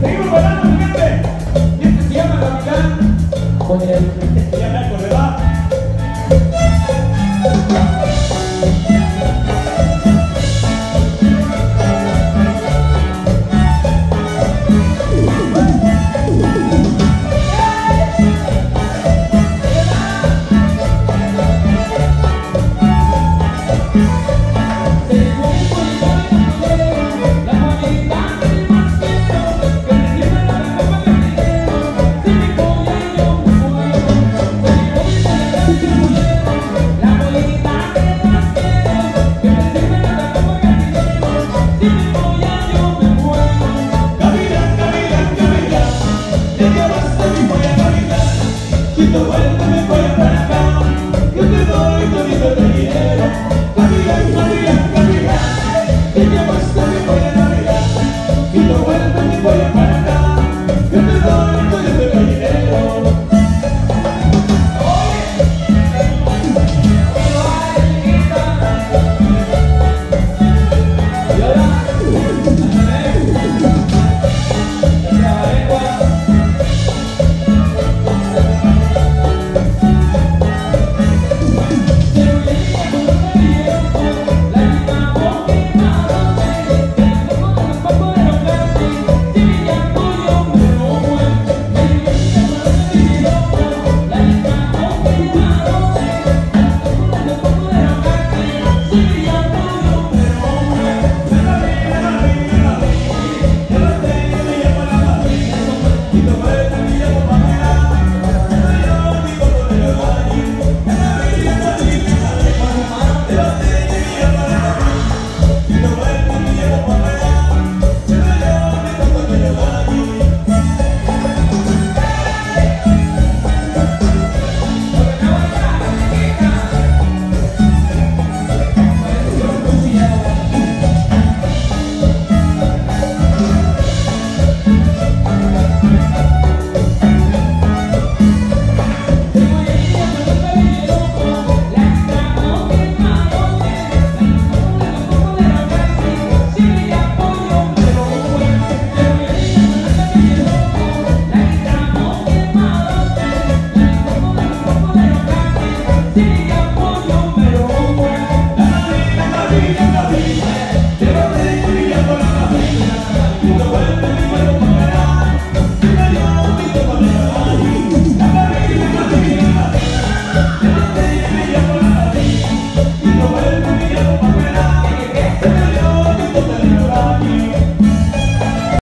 Seguimos bailando, gente. Y este se llama Navidad. Con quiero volver a